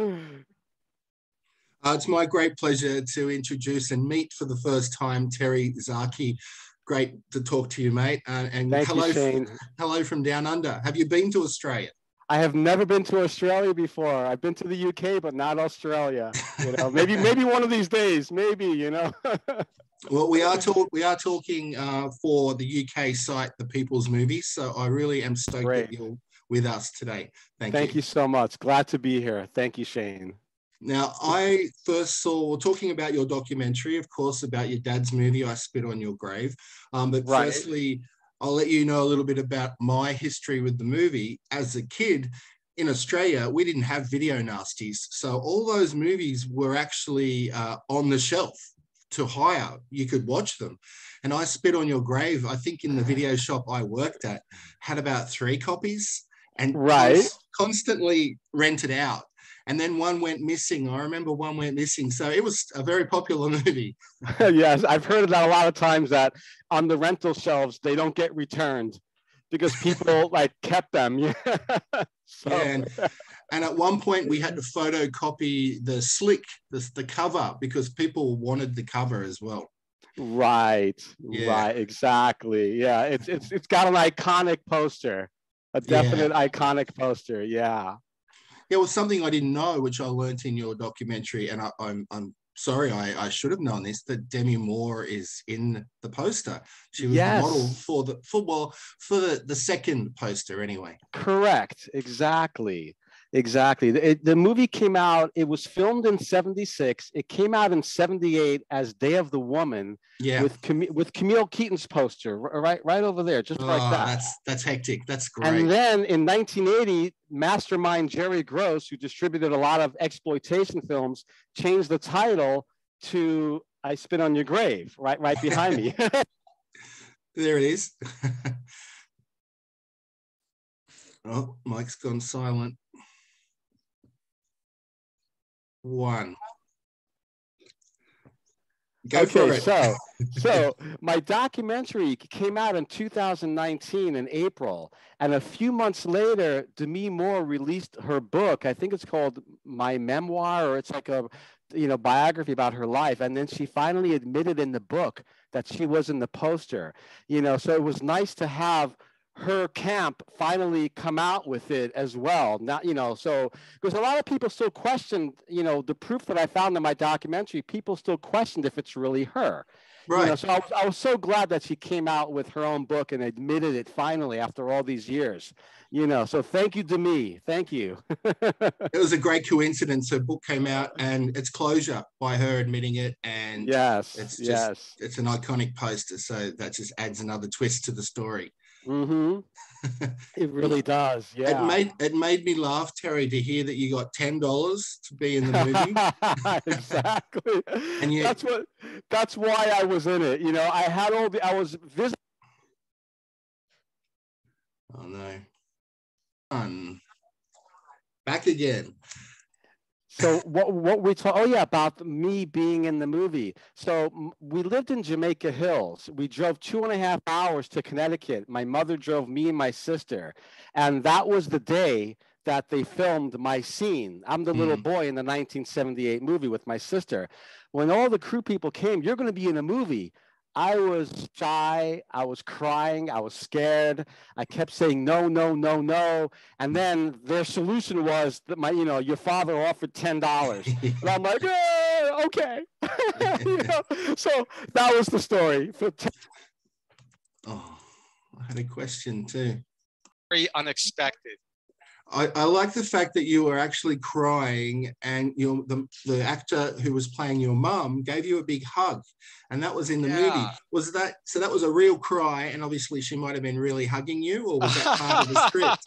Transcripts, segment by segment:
Uh, it's my great pleasure to introduce and meet for the first time Terry Zarchi. Great to talk to you, mate. Uh, and Thank hello, you, Shane. hello from down under. Have you been to Australia? I have never been to Australia before. I've been to the UK, but not Australia. You know, maybe maybe one of these days, maybe. You know. Well, we are talk we are talking uh, for the UK site, the People's Movies. So I really am stoked Great. that you're with us today. Thank, you. Thank you. you so much. Glad to be here. Thank you, Shane. Now, I first saw, talking about your documentary, of course, about your dad's movie, I Spit on Your Grave. Um, but Right. firstly, I'll let you know a little bit about my history with the movie. As a kid in Australia, we didn't have video nasties. So all those movies were actually uh, on the shelf to hire. You could watch them. And I Spit on Your Grave, I think in the video shop I worked at, had about three copies and Right. cons- constantly rented out and then one went missing. I remember one went missing. So it was a very popular movie. yes, I've heard that a lot of times that on the rental shelves they don't get returned because people like kept them. Yeah. so, Yeah, and, and at one point we had to photocopy the slick, the, the cover, because people wanted the cover as well. right, Yeah. right, exactly. Yeah, it's it's it's got an iconic poster, a Yeah. definite iconic poster. Yeah. It was something I didn't know, which I learnt in your documentary. And I, I'm, I'm sorry, I, I should have known this, that Demi Moore is in the poster. She was Yes. the model for the, for, well, for the, the second poster anyway. Correct. Exactly. Exactly. The, it- the movie came out, it was filmed in 76. It came out in 78 as Day of the Woman Yeah. with Cam- with Camille Keaton's poster right right over there, just like Oh, that. That's, that's hectic. That's great. And then in 1980, mastermind Jerry Gross, who distributed a lot of exploitation films, changed the title to I Spit on Your Grave, right right behind me. There it is. oh, Mike's gone silent. One. Go for okay, it. so so my documentary came out in 2019 in April, and a few months later, Demi Moore released her book. I think it's called My Memoir, or it's like a you know biography about her life. And then she finally admitted in the book that she was in the poster. You know, so it was nice to have her camp finally come out with it as well. Not you know, so because a lot of people still questioned, you know, the proof that I found in my documentary. People still questioned if it's really her. You know, right. so I was, I was so glad that she came out with her own book and admitted it finally after all these years. You know, so thank you to me. Thank you. It was a great coincidence. Her book came out and it's closure by her admitting it. And yes. It's just- yes. it's an iconic poster. So that just adds another twist to the story. Hmm It really does. Yeah. It made it made me laugh, Terry, to hear that you got ten dollars to be in the movie. exactly. And you- that's what. That's why I was in it. You know, I had all the. I was visiting. Oh no. Fun. Back again. So what what we talk? Oh yeah, about me being in the movie. So we lived in Jamaica Hills. We drove two and a half hours to Connecticut. My mother drove me and my sister, and that was the day that they filmed my scene. I'm the little Mm. boy in the 1978 movie with my sister. When all the crew people came, you're going to be in a movie. I was shy. I was crying. I was scared. I kept saying no, no, no, no. And then their solution was that my, you know, your father offered ten dollars, and I'm like, "Eh, okay. You know? So that was the story. For ten- oh, I had a question too. very unexpected. I, I like the fact that you were actually crying and your the, the actor who was playing your mum gave you a big hug and that was in the movie was that so that was a real cry and obviously she might have been really hugging you or was that part of the script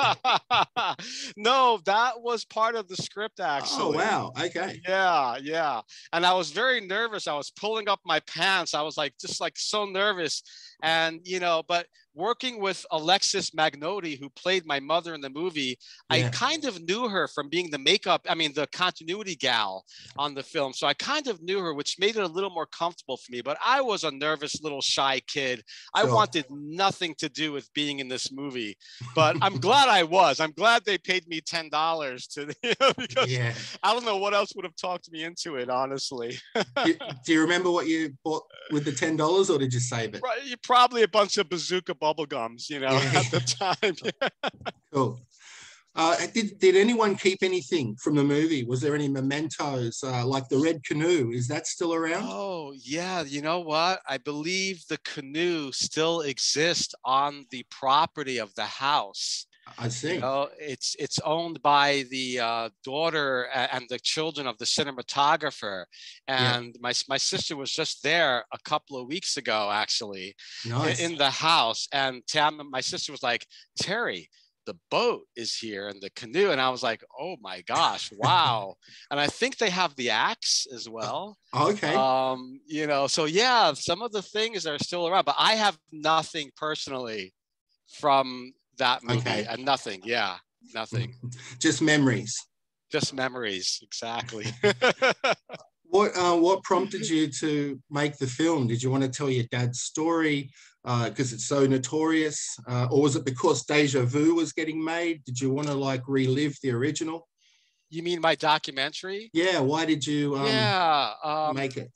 no, that was part of the script oh, actually. oh wow okay Yeah, yeah. And I was very nervous. I was pulling up my pants. I was like just like so nervous. and you know but working with alexis magnotti who played my mother in the movie i kind of knew her from being the makeup i mean the continuity gal on the film. So i kind of knew her which made it a little more comfortable for me but i was a nervous little shy kid. I wanted nothing to do with being in this movie but i'm glad i was. I'm glad they paid me $10 to you know, because Yeah. i don't know what else would have talked me into it honestly. Do, do you remember what you bought with the ten dollars, or did you save it? Probably a bunch of bazooka bubble gums, you know, at the time. Cool. Uh, did, did anyone keep anything from the movie? Was there any mementos uh, like the red canoe? Is that still around? oh, yeah. You know what? I believe the canoe still exists on the property of the house. I see. You know, it's it's owned by the uh, daughter and the children of the cinematographer. Yeah. And my my sister was just there a couple of weeks ago, actually. nice. in the house and Tam, my sister was like, Terry, the boat is here and the canoe. And I was like, oh my gosh, wow. and I think they have the axe as well. okay. Um, you know, so yeah, some of the things are still around, but I have nothing personally from that movie Okay. and nothing. Yeah, nothing. Just memories. Just memories. Exactly. What uh, what prompted you to make the film? Did you want to tell your dad's story because it's so notorious, uh, or was it because Deja Vu was getting made? Did you want to like relive the original? you mean my documentary? Yeah. Why did you um, yeah. Um, make it?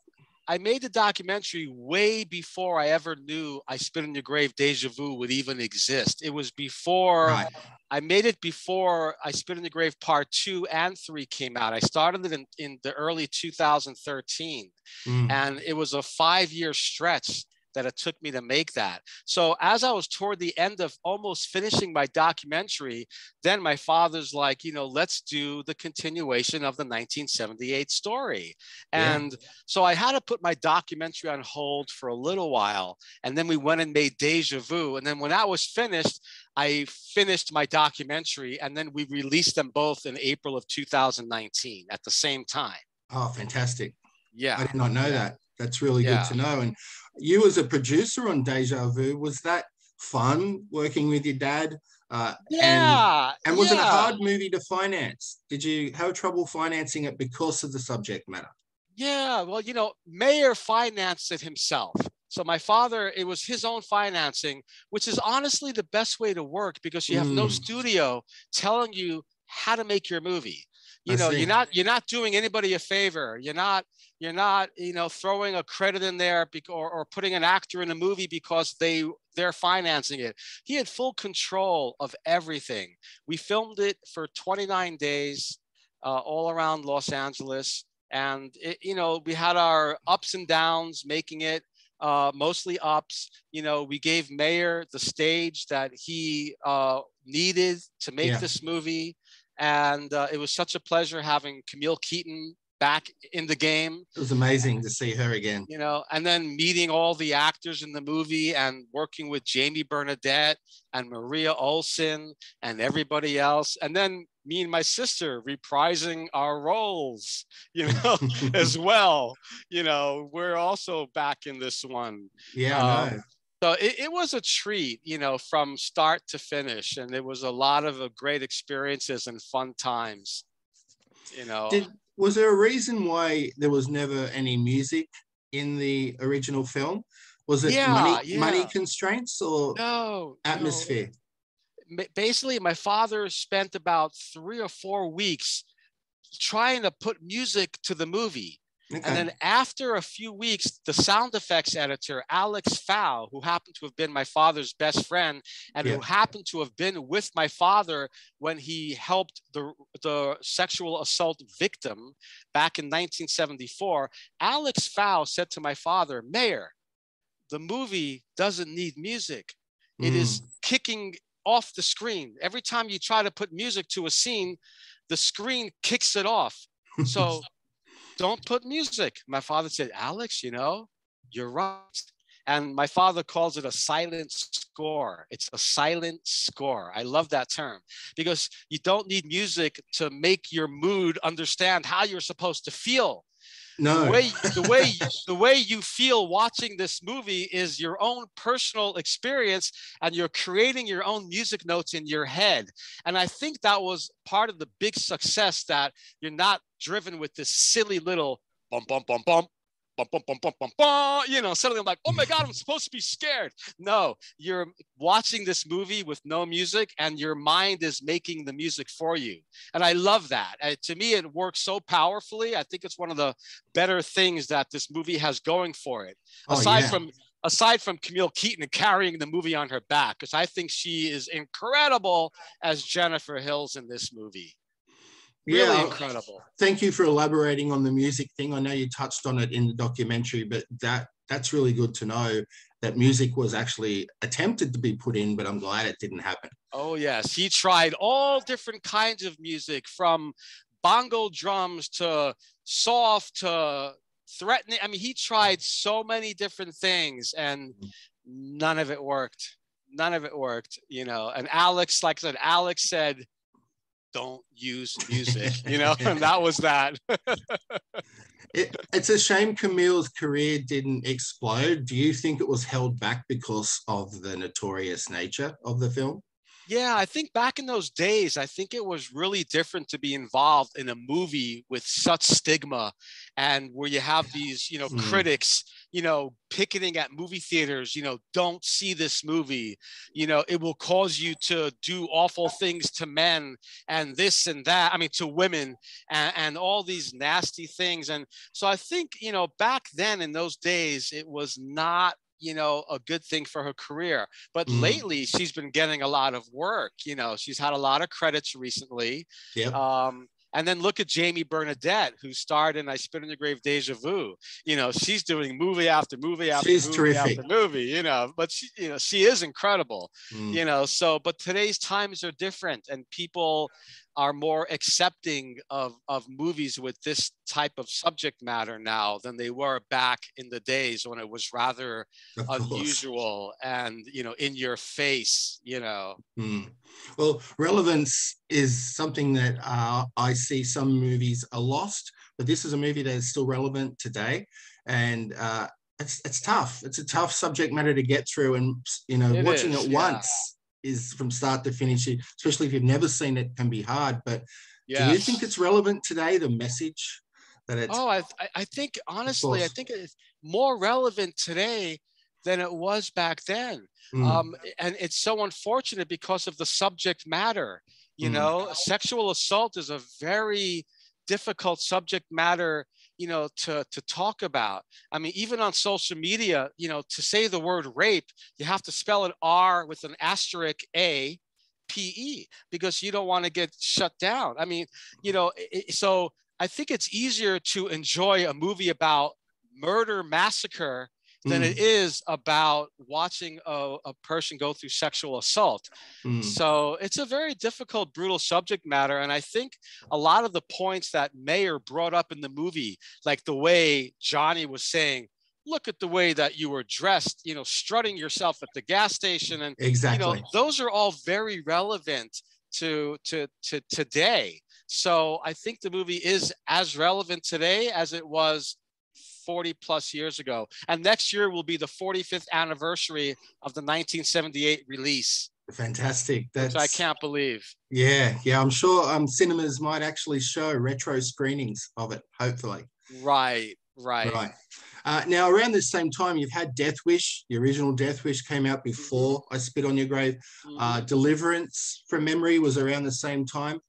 I made the documentary way before I ever knew I Spit in Your Grave Deja Vu would even exist. It was before Right. I made it before I Spit in the Grave Part Two and Three came out. I started it in, in the early 2013, Mm. and it was a five year stretch that it took me to make that. So as I was toward the end of almost finishing my documentary, then my father's like, you know, let's do the continuation of the 1978 story. Yeah. And so I had to put my documentary on hold for a little while. And then we went and made Deja Vu. And then when that was finished, I finished my documentary and then we released them both in April of 2019 at the same time. Oh, fantastic! Yeah. I did not know that. That's really Yeah. good to know. And you, as a producer on Deja Vu, was that fun working with your dad? Uh, Yeah. and was it a hard movie to finance? Did you have trouble financing it because of the subject matter? Yeah, well, you know, Meir financed it himself. So my father, it was his own financing, which is honestly the best way to work because you have no Mm. studio telling you how to make your movie. You I know, see. you're not you're not doing anybody a favor. You're not you're not you know throwing a credit in there bec- or, or putting an actor in a movie because they they're financing it. He had full control of everything. We filmed it for 29 days, uh, all around Los Angeles and it, you know we had our ups and downs making it uh, mostly ups you know we gave Meir the stage that he uh, needed to make Yeah. this movie and uh, it was such a pleasure having camille keaton back in the game It was amazing to see her again. you know, and then meeting all the actors in the movie and working with Jamie Bernadette and Maria Olson and everybody else. And then me and my sister reprising our roles, you know, as well. You know, we're also back in this one. Yeah, I Um, know. So it, it was a treat, you know, from start to finish. And it was a lot of uh, great experiences and fun times, you know. Did was there a reason why there was never any music in the original film? Was it Yeah, money money constraints or no, no. atmosphere? ma- basically my father spent about three or four weeks trying to put music to the movie Okay. and then after a few weeks the sound effects editor alex Pfau who happened to have been my father's best friend and Yeah. who happened to have been with my father when he helped the, the sexual assault victim back in 1974 alex Pfau said to my father Meir the movie doesn't need music it is kicking off the screen. Every time you try to put music to a scene, the screen kicks it off. Mm. So don't put music. My father said, Alex, you know, you're right. And my father calls it a silent score. It's a silent score. I love that term because you don't need music to make your mood understand how you're supposed to feel. No. The way the way the way you feel watching this movie is your own personal experience, and you're creating your own music notes in your head. And I think that was part of the big success that you're not driven with this silly little bum bum bum bum bum, bum, bum, bum, bum, bum, you know, suddenly I'm like, oh my God, I'm supposed to be scared. No, you're watching this movie with no music and your mind is making the music for you. And I love that. And to me, it works so powerfully. I think it's one of the better things that this movie has going for it. Oh, Aside yeah. from aside from Camille Keaton carrying the movie on her back, because I think she is incredible as Jennifer Hills in this movie. Really Yeah. incredible. Thank you for elaborating on the music thing. I know you touched on it in the documentary, but that that's really good to know that music was actually attempted to be put in, but I'm glad it didn't happen. Oh yes, he tried all different kinds of music from bongo drums to soft to threatening. I mean, he tried so many different things and mm-hmm. none of it worked. None of it worked, you know. And Alex, like I said, Alex said, don't use music, you know, and that was that. It, it's a shame Camille's career didn't explode. Do you think it was held back because of the notorious nature of the film? Yeah, I think back in those days, I think it was really different to be involved in a movie with such stigma and where you have these, you know, Hmm. critics, you know, picketing at movie theaters, you know, don't see this movie. You know, it will cause you to do awful things to men and this and that. I mean, to women and, and all these nasty things. And so I think, you know, back then in those days, it was not you know a good thing for her career but Mm. lately she's been getting a lot of work you know she's had a lot of credits recently Yep. um and then look at Jamie Bernadette, who starred in I Spit in the Grave Deja Vu. You know, she's doing movie after movie after She's movie terrific. after movie, you know, but she, you know, she is incredible Mm. you know so but today's times are different and people are more accepting of of movies with this type of subject matter now than they were back in the days when it was rather unusual and you know in your face you know Mm. Well, relevance is something that uh, I see some movies are lost, but this is a movie that is still relevant today, and uh, it's it's tough. It's a tough subject matter to get through, and you know, It watching is, it yeah. once is from start to finish, especially if you've never seen it, can be hard. But do you think it's relevant today? The message that it's oh I, I- I think honestly i think it's more relevant today than it was back then Mm, um, and it's so unfortunate because of the subject matter you Mm. know sexual assault is a very difficult subject matter you know to to talk about. I mean even on social media you know to say the word rape you have to spell it r with an asterisk A P E because you don't want to get shut down. I mean you know i- i- so i think it's easier to enjoy a movie about murder massacre than mm, it is about watching a, a person go through sexual assault. mm, So it's a very difficult, brutal subject matter. And I think a lot of the points that Meir brought up in the movie, like the way Johnny was saying, look at the way that you were dressed, you know, strutting yourself at the gas station. And, exactly. you know, those are all very relevant to, to, to today. So I think the movie is as relevant today as it was 40 plus years ago. And next year will be the 45th anniversary of the 1978 release, Fantastic. That's which I can't believe. Yeah, yeah. I'm sure um, cinemas might actually show retro screenings of it. Hopefully. Right, right. Right. Uh, now, around this same time, you've had Death Wish. The original Death Wish came out before I Spit on Your Grave. Uh, Mhm. Deliverance from Memory was around the same time.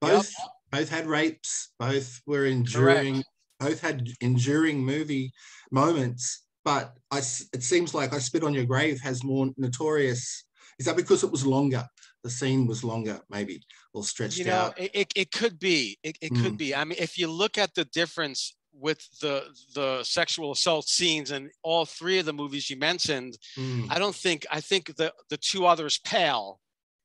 Both both had rapes. Both were enduring. Both had enduring movie moments. But I, it seems like I Spit on Your Grave has more notorious. Is that because it was longer? The scene was longer, maybe, or stretched you know, out. it, it, it could be. It, it Mm. could be. I mean, if you look at the difference with the the sexual assault scenes in all three of the movies you mentioned, Mm, I don't think I think the the two others pale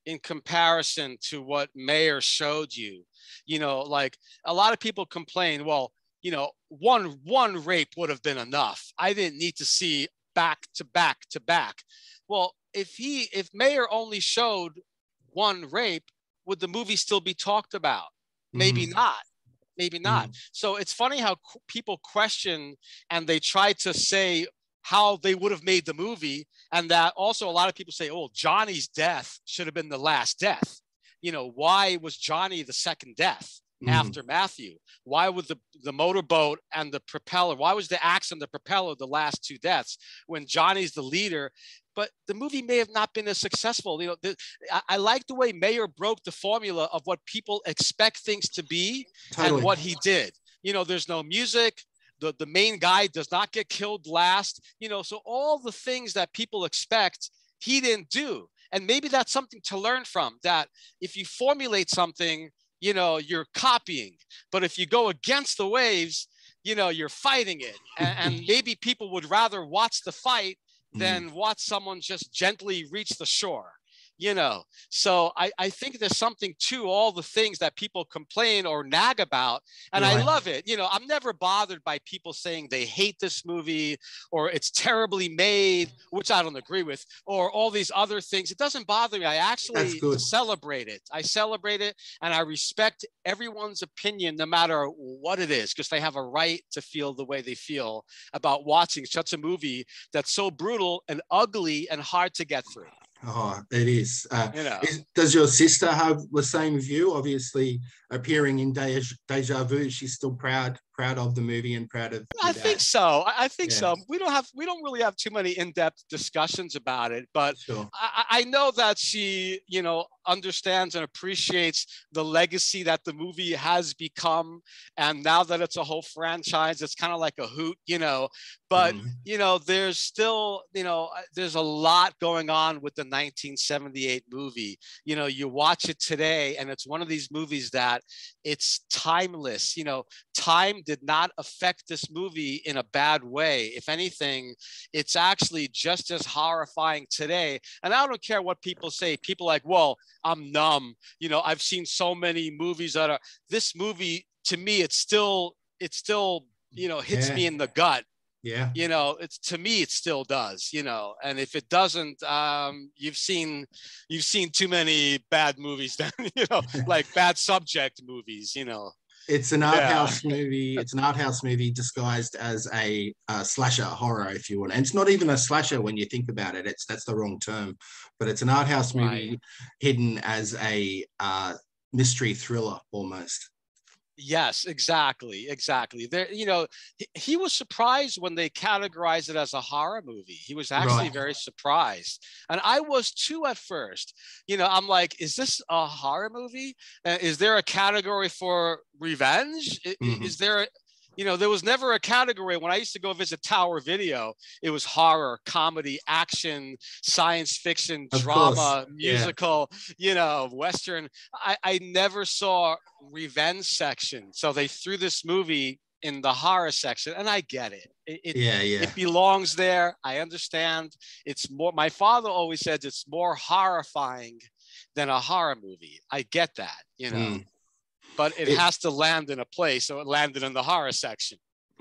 in comparison to what Meir showed you. You know, like a lot of people complain, well, you know, one one rape would have been enough. I didn't need to see back to back to back. Well, if he if Meir only showed one rape, would the movie still be talked about? Maybe mm, not. maybe not. So it's funny how qu- people question and they try to say how they would have made the movie, and that also a lot of people say, "Oh, Johnny's death should have been the last death." You know, why was Johnny the second death? Mhm. after Matthew? Why would the, the motorboat and the propeller, why was the axe and the propeller the last two deaths when Johnny's the leader? But the movie may have not been as successful. You know, the, I, I like the way Meir broke the formula of what people expect things to be Totally. and what he did. You know, there's no music. The, the main guy does not get killed last. You know, so all the things that people expect, he didn't do. And maybe that's something to learn from that if you formulate something, you know, you're copying. But if you go against the waves, you know, you're fighting it. And, and maybe people would rather watch the fight Mm. than watch someone just gently reach the shore you know? So I, I think there's something to all the things that people complain or nag about and i love it. You know i'm never bothered by people saying they hate this movie or it's terribly made which i don't agree with or all these other things. It doesn't bother me. I actually celebrate it. I celebrate it and i respect everyone's opinion no matter what it is because they have a right to feel the way they feel about watching such a movie that's so brutal and ugly and hard to get through Oh, it is. Uh, you know is- does your sister have the same view? Obviously, appearing in Deja, Deja Vu, she's still proud, proud of the movie and proud of. I think so. I think Yeah. so. We don't have we don't really have too many in-depth discussions about it, but Sure. I, I know that she, you know, understands and appreciates the legacy that the movie has become. And now that it's a whole franchise, it's kind of like a hoot, you know. But Mhm. you know, there's still, you know, uh, there's a lot going on with the 1978 movie. You know, you watch it today, and it's one of these movies that it's timeless. You know, time did not affect this movie in a bad way. If anything, it's actually just as horrifying today. And I don't care what people say. People like, well, I'm numb. You know, I've seen so many movies that are this movie to me, it's still, it still, you know, hits Yeah. me in the gut Yeah. you know it's to me it still does you know and if it doesn't um you've seen you've seen too many bad movies then you know like bad subject movies you know It's an art Yeah. house movie. It's an art house movie disguised as a, uh slasher horror, if you want. And it's not even a slasher when you think about it. It's that's the wrong term, but it's an art house movie hidden as a uh, mystery thriller almost. Yes exactly exactly. There you know he, he was surprised when they categorized it as a horror movie. He was actually Right. very surprised. And i was too at first. You know i'm like is this a horror movie? Uh, is there a category for revenge? Mhm. is there a, you know there was never a category when i used to go visit tower video it was horror comedy action science fiction Of drama course, yeah. musical you know western I, I never saw revenge section so they threw this movie in the horror section and i get it it, it, Yeah, yeah. it belongs there i understand it's more my father always says it's more horrifying than a horror movie i get that you know Mm. But it, It- has to land in a place so it landed in the horror section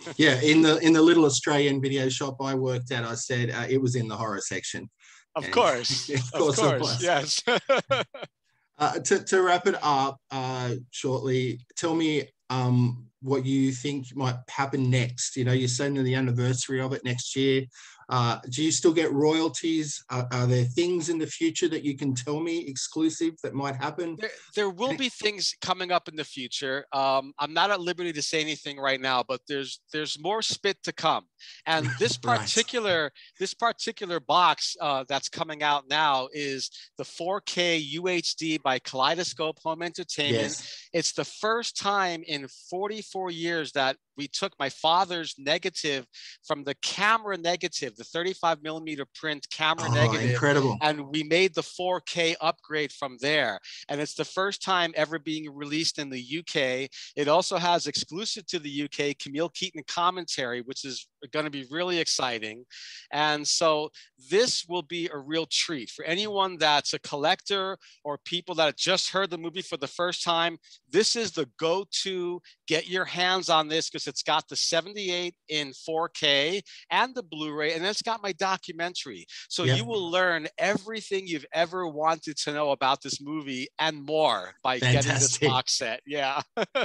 Yeah, in the in the little Australian video shop I worked at, I said uh, it was in the horror section. of And- course of of course it course yes Uh, to, to wrap it up uh, shortly, tell me um, what you think might happen next. You know, you're saying the anniversary of it next year. Uh, do you still get royalties? Are, are there things in the future that you can tell me exclusive that might happen? there, there will be things coming up in the future. Um, I'm not at liberty to say anything right now, but there's there's more spit to come. And this Right. particular this particular box uh, that's coming out now is the 4K UHD by Kaleidoscope Home Entertainment. Yes. It's the first time in 44 years that we took my father's negative from the camera negative, the 35 millimeter print camera Oh, negative incredible. and we made the 4K upgrade from there. And it's the first time ever being released in the UK. It also has exclusive to the UK Camille Keaton commentary, which is going to be really exciting. And so this will be a real treat for anyone that's a collector or people that just heard the movie for the first time. This is the go-to. Get your hands on this because it's got the 78 in 4K and the Blu-ray, and it's got my documentary. So Yep. you will learn everything you've ever wanted to know about this movie and more by getting this box set. Yeah.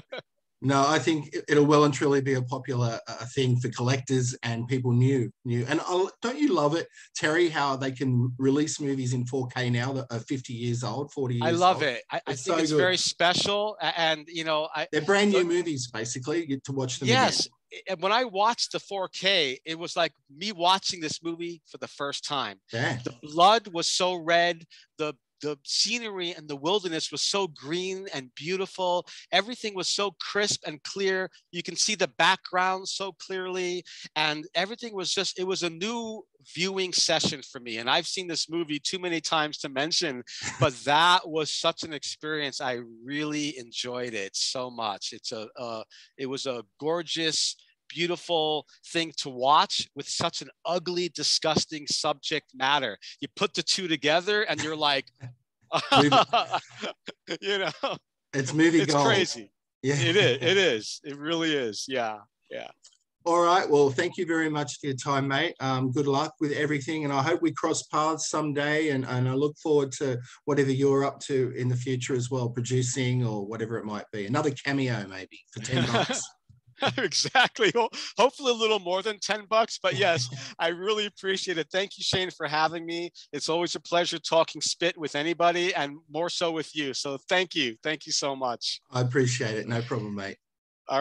No, I think it'll well and truly be a popular uh, thing for collectors and people new. New, and I'll, don't you love it, Terry? How they can release movies in 4K now that are 50 years old, 40 years. I love old. it. I, I think so it's good. very special, and you know, I They're brand new movies, basically. To watch them. yes. And when I watched the 4K, it was like me watching this movie for the first time. Again. the blood was so red the the scenery and the wilderness was so green and beautiful. Everything was so crisp and clear. You can see the background so clearly. And everything was just it was a new viewing session for me. And i've seen this movie too many times to mention but that was such an experience. I really enjoyed it so much. It's a uh, it was a gorgeous beautiful thing to watch with such an ugly, disgusting subject matter. You put the two together and you're like, you know, It's movie it's gold. crazy. Yeah. It is. It is. It really is. Yeah. Yeah. All right. Well, thank you very much for your time, mate. Um, good luck with everything. And I hope we cross paths someday. And, and I look forward to whatever you're up to in the future as well, producing or whatever it might be. Another cameo, maybe for 10 bucks. exactly. Ho- Hopefully a little more than 10 bucks, but yes, I really appreciate it. Thank you, Shane, for having me. It's always a pleasure talking spit with anybody and more so with you. So thank you. Thank you so much. I appreciate it. No problem, mate.